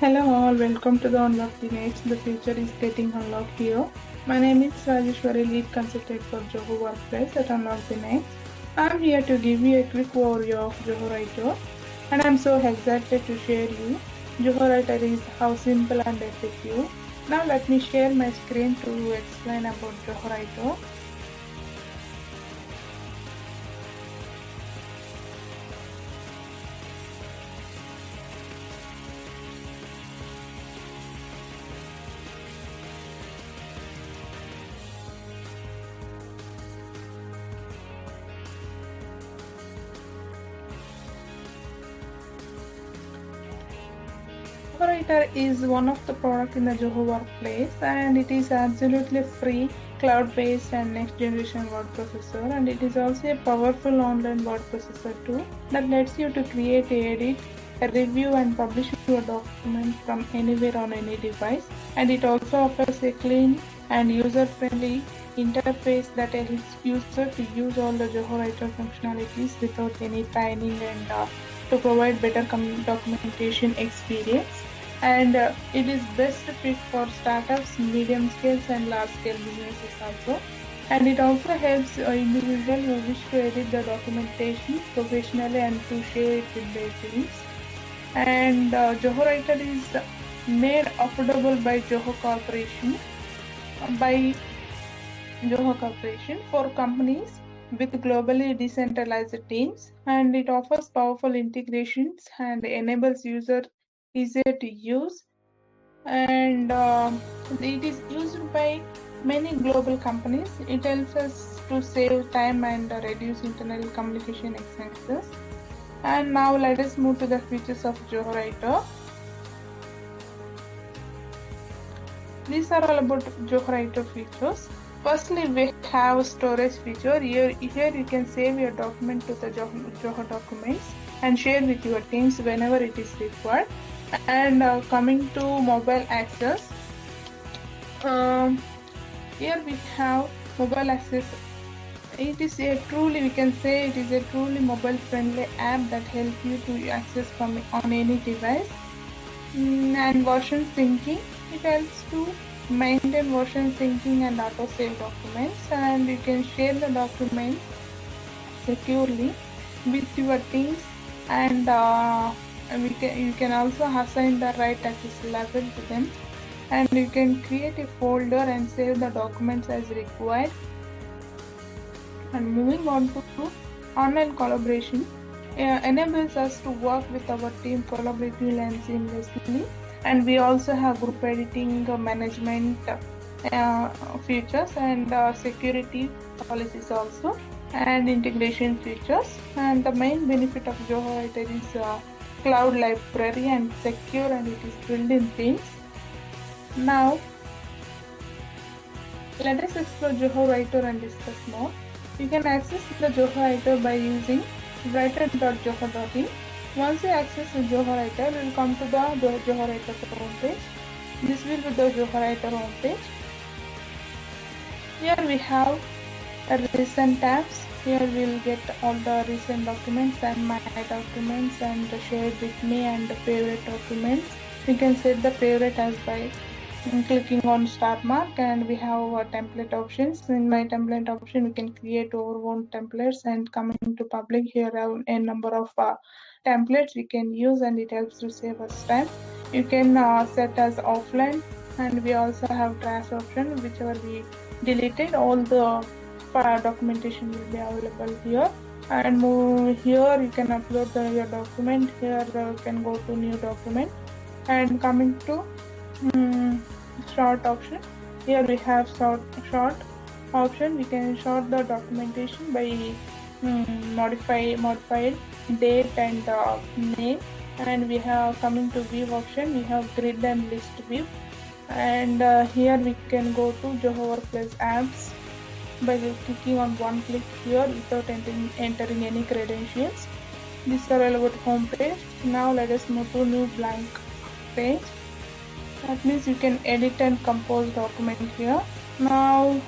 Hello all, welcome to the Unlock Next. The future is getting unlocked here. My name is Rajeshwari, lead consultant for Zoho Workplace at Unlock Next. I'm here to give you a quick overview of Zoho Writer and I'm so excited to share you. Zoho Writer is how simple and effective. Now let me share my screen to explain about Zoho Writer. Writer is one of the product in the Zoho Workplace and it is absolutely free, cloud-based and next-generation word processor and it is also a powerful online word processor too that lets you to create, edit, review and publish your document from anywhere on any device. And it also offers a clean and user-friendly interface that helps user to use all the Zoho Writer functionalities without any training and uh, to provide better documentation experience. And uh, it is best fit for startups medium scales and large scale businesses also. And it also helps uh, individuals who wish to edit the documentation professionally and to share it with their teams. And uh, Zoho Writer is made affordable by Zoho Corporation by Zoho Corporation for companies with globally decentralized teams and it offers powerful integrations and enables user easier to use. And uh, it is used by many global companies. It helps us to save time and reduce internal communication expenses. And now let us move to the features of Zoho Writer. These are all about Zoho Writer features Firstly, we have storage feature. Here, here you can save your document to the Zoho documents and share with your teams whenever it is required. And uh, coming to mobile access, um, here we have mobile access. It is a truly, we can say it is a truly mobile friendly app that helps you to access from on any device. Mm, and version syncing, it helps to maintain version syncing and auto save documents and you can share the documents securely with your teams. And uh, we can, you can also assign the right access level to them. And you can create a folder and save the documents as required. And moving on to online collaboration. Uh, enables us to work with our team collaboratively and seamlessly and we also have group editing uh, management uh, features and uh, security policies also and integration features. And the main benefit of Writer is uh, cloud library and secure and it is built in themes now let us explore Zoho Writer and discuss more. You can access the Zoho Writer by using writer.zoho.in once you access the Writer, we will come to the Zoho Writer homepage. This will be the Zoho Writer homepage. Here we have the recent tabs. Here we will get all the recent documents and my documents and shared with me and the favorite documents. We can set the favorite as by clicking on start mark and we have our template options. In my template option we can create our own templates and coming to public. Here are a number of uh, templates we can use and it helps to save us time. You can uh, set as offline and we also have trash option whichever we deleted all the uh, documentation will be available here. And move here you can upload the, your document. Here uh, you can go to new document. And coming to um, short option. Here we have short short option. We can short the documentation by um, modify modified date and uh, name. And we have coming to view option. We have grid and list view. And uh, here we can go to Zoho Workplace apps by clicking on one click here without entering, entering any credentials. This is about home page. Now let us move to new blank page that means you can edit and compose document here. Now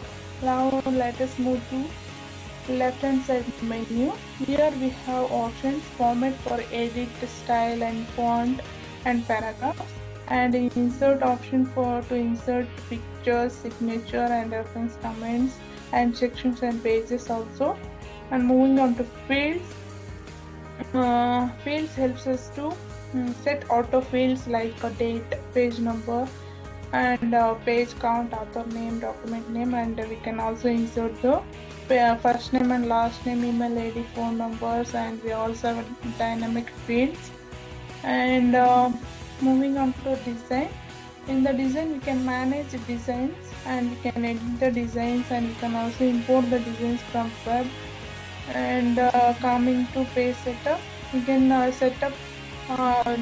now let us move to left hand side menu. Here we have options format for edit style and font and paragraphs and insert option for to insert pictures signature and reference comments and sections and pages also. And moving on to fields. Uh, fields helps us to set auto fields like a date page number and uh, page count author name document name and we can also insert the uh, first name and last name email id phone numbers and we also have dynamic fields. And uh, moving on to design. In the design we can manage designs and we can edit the designs and we can also import the designs from web. And uh, coming to page setup we can uh, set up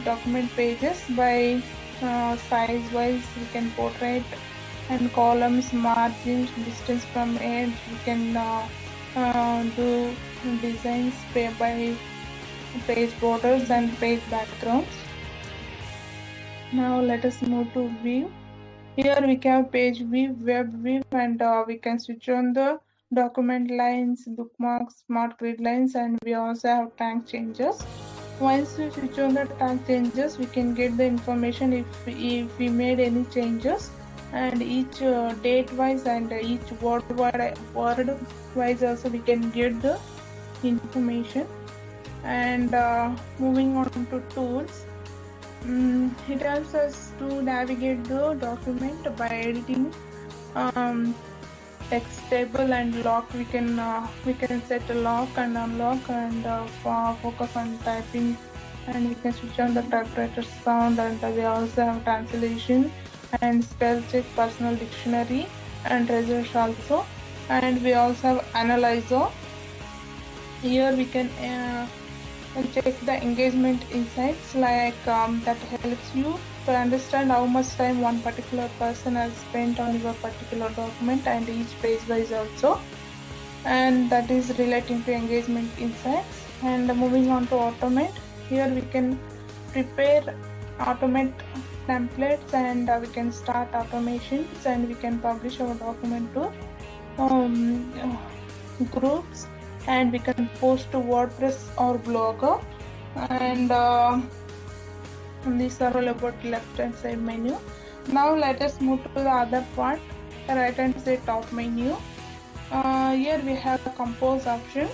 document pages by uh, size wise we can portrait and columns margins distance from edge. We can uh, uh, do designs by page borders and page backgrounds. Now let us move to view. Here we can page view web view and uh, we can switch on the document lines bookmarks smart grid lines and we also have track changes once we switch on the track changes we can get the information if if we made any changes. And each uh, date wise and each word word wise also we can get the information. And uh, moving on to tools. Um, it helps us to navigate the document by editing. Um, text table and lock we can uh, we can set a lock and unlock and uh, focus on typing. And we can switch on the typewriter sound and we also have translation and spell check personal dictionary and research also. And we also have analyzer. Here we can uh, check the engagement insights like um, that helps you understand how much time one particular person has spent on your particular document and each page wise also. And that is relating to engagement insights. And moving on to automate here we can prepare automate templates and uh, we can start automations and we can publish our document to um, groups and we can post to WordPress or Blogger. And uh, these are all about left hand side menu. Now let us move to the other part right hand side top menu. Uh, here we have the compose option.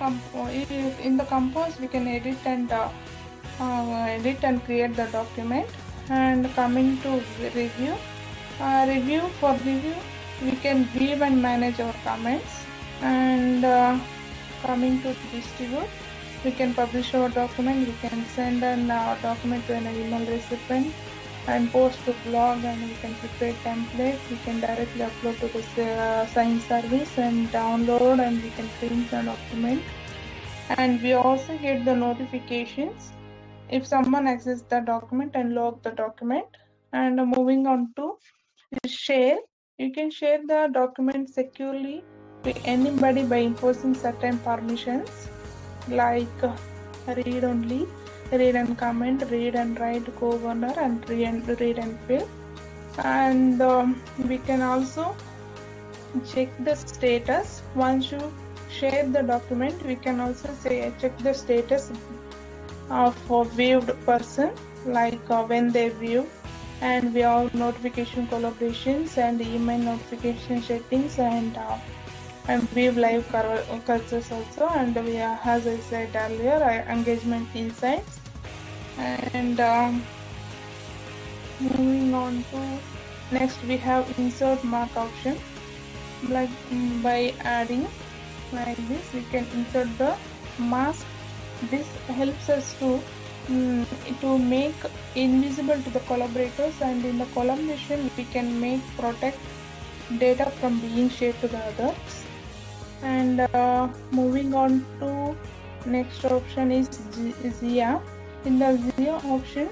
In the compose we can edit and uh, uh, edit and create the document. And coming to review uh, review for review we can view and manage our comments. And uh, coming to distribute we can publish our document. We can send an document to an email recipient and post to blog and we can prepare templates. We can directly upload to the uh, sign service and download and we can print the document. And we also get the notifications. If someone access the document and log the document and moving on to share you can share the document securely to anybody by imposing certain permissions like read only read and comment, read and write governor and read and, read and fill. And um, we can also check the status. Once you share the document, we can also say check the status of a viewed person, like uh, when they view. And we have notification collaborations and email notification settings and uh, and view live cursors also. And we are, as I said earlier engagement insights and um, moving on to next we have insert mark option. Like mm, by adding like this we can insert the mask. This helps us to um, to make invisible to the collaborators. And in the collaboration we can make protect data from being shared to the others and uh, moving on to next option is Zia. In the Zia option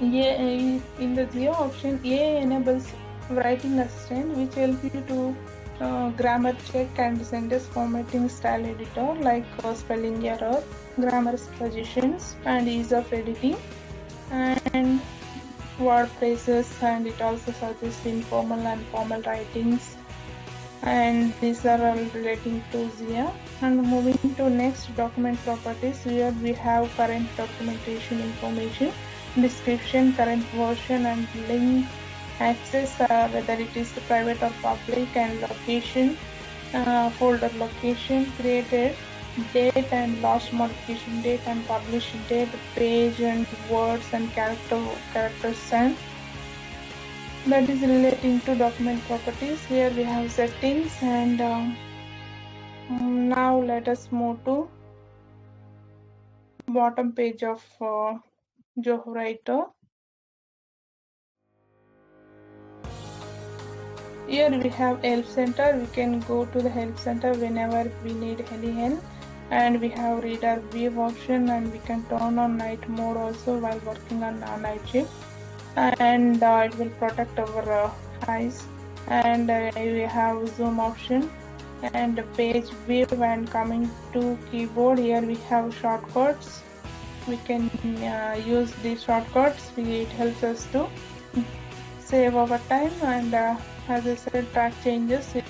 A, in the Zia option A enables writing assistant which helps you to uh, grammar check and sentence formatting style editor like uh, spelling error grammar suggestions and ease of editing. And word phrases and it also suggests informal and formal writings and these are all relating to Zia. And moving to next document properties, here we have current documentation information, description, current version, and link access, uh, whether it is private or public, and location, uh, folder location created, date and last modification date and publish date, page and words and character characters and that is relating to document properties here we have settings and um, now let us move to bottom page of uh, Zoho Writer. Here we have help center. We can go to the help center whenever we need any help. And we have reader view option and we can turn on night mode also while working on uh, night shift and uh, it will protect our uh, eyes. And uh, we have zoom option and page view and coming to keyboard. Here we have shortcuts. We can uh, use these shortcuts. It helps us to save our time and as I said track changes. It,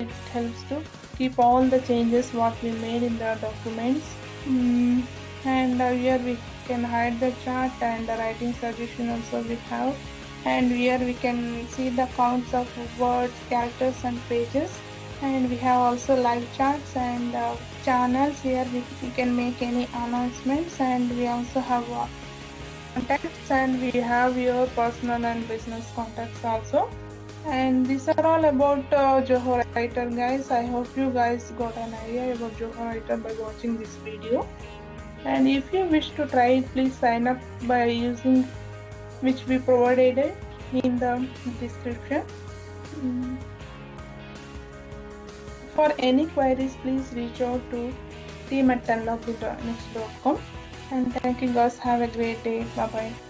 it helps to keep all the changes what we made in the documents. Mm, and uh, here we can hide the chart and the writing suggestion also we have. And here we can see the counts of words characters and pages. And we have also live charts and uh, channels. Here we, we, can make any announcements. And we also have uh, contacts. And we have your personal and business contacts also. And these are all about uh, Zoho Writer guys. I hope you guys got an idea about Zoho Writer by watching this video and if you wish to try it please sign up by using which we provided in the description. Mm. for any queries please reach out to team at and thank you guys. Have a great day. Bye bye